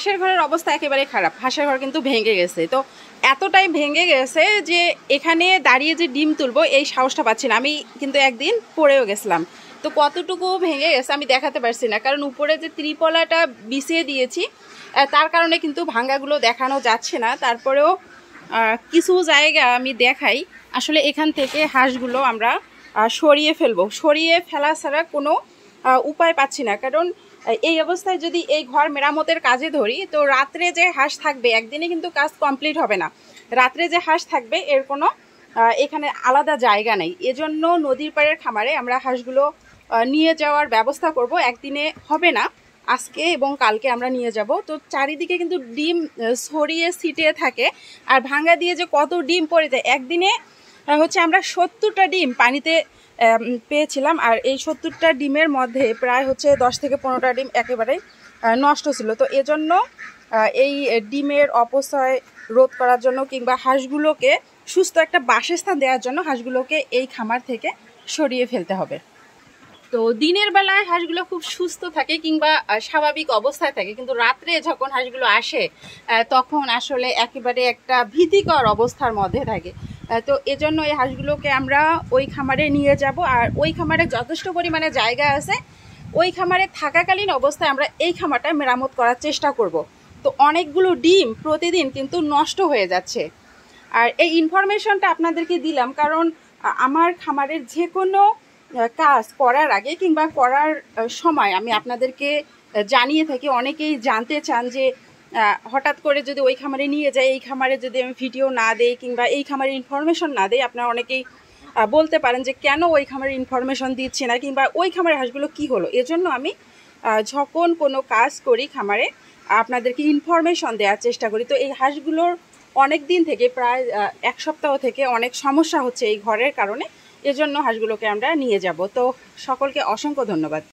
হাঁসের ঘরের অবস্থা একেবারে খারাপ। হাঁসের ঘর কিন্তু ভেঙে গেছে। তো এতটাই ভেঙে গেছে যে এখানে দাঁড়িয়ে যে ডিম তুলবো, এই সাহসটা পাচ্ছি না। আমি কিন্তু একদিন পড়েও গেছিলাম। তো কতটুকু ভেঙে গেছে আমি দেখাতে পারছি না। কারণ উপরে যে ত্রিপলাটা বিছিয়ে দিয়েছি তার কারণে কিন্তু ভাঙ্গাগুলো দেখানো যাচ্ছে না। তারপরেও কিছু জায়গা আমি দেখাই। আসলে এখান থেকে হাঁসগুলো আমরা সরিয়ে ফেলব। সরিয়ে ফেলা ছাড়া কোনো উপায় পাচ্ছি না। কারণ এই অবস্থায় যদি এই ঘর মেরামতের কাজে ধরি, তো রাত্রে যে হাঁস থাকবে, একদিনে কিন্তু কাজ কমপ্লিট হবে না। রাত্রে যে হাঁস থাকবে, এর কোনো এখানে আলাদা জায়গা নেই। এজন্য নদীর পাড়ের খামারে আমরা হাঁসগুলো নিয়ে যাওয়ার ব্যবস্থা করব। একদিনে হবে না। আজকে এবং কালকে আমরা নিয়ে যাব। তো চারিদিকে কিন্তু ডিম ছড়িয়ে ছিটিয়ে থাকে। আর ভাঙ্গা দিয়ে যে কত ডিম পড়ে যায়, একদিনে হচ্ছে আমরা সত্তরটা ডিম পানিতে পেয়েছিলাম। আর এই সত্তরটা ডিমের মধ্যে প্রায় হচ্ছে দশ থেকে পনেরোটা ডিম একেবারে নষ্ট ছিল। তো এজন্য এই ডিমের অপচয় রোধ করার জন্য কিংবা হাঁসগুলোকে সুস্থ একটা বাসস্থান দেওয়ার জন্য হাঁসগুলোকে এই খামার থেকে সরিয়ে ফেলতে হবে। তো দিনের বেলায় হাঁসগুলো খুব সুস্থ থাকে কিংবা স্বাভাবিক অবস্থায় থাকে। কিন্তু রাত্রে যখন হাঁসগুলো আসে তখন আসলে একেবারে একটা ভীতিকর অবস্থার মধ্যে থাকে। তো এজন্য এই হাঁসগুলোকে আমরা ওই খামারে নিয়ে যাব। আর ওই খামারে যথেষ্ট পরিমাণে জায়গা আছে। ওই খামারে থাকাকালীন অবস্থায় আমরা এই খামারটা মেরামত করার চেষ্টা করব। তো অনেকগুলো ডিম প্রতিদিন কিন্তু নষ্ট হয়ে যাচ্ছে। আর এই ইনফরমেশনটা আপনাদেরকে দিলাম কারণ আমার খামারের যে কোনো কাজ করার আগে কিংবা করার সময় আমি আপনাদেরকে জানিয়ে থাকি। অনেকেই জানতে চান যে হঠাৎ করে যদি ওই খামারে নিয়ে যাই এই খামারে যদি আমি ভিডিও না দেই কিংবা এই খামারে ইনফরমেশন না দেই, আপনারা অনেকেই বলতে পারেন যে কেন ওই খামারের ইনফরমেশন দিচ্ছে না কিংবা ওই খামারের হাঁসগুলো কি হলো? এজন্য আমি যখন কোনো কাজ করি খামারে, আপনাদেরকে ইনফরমেশন দেওয়ার চেষ্টা করি। তো এই হাঁসগুলোর অনেক দিন থেকে প্রায় এক সপ্তাহ থেকে অনেক সমস্যা হচ্ছে এই ঘরের কারণে। এজন্য হাঁসগুলোকে আমরা নিয়ে যাব। তো সকলকে অসংখ্য ধন্যবাদ।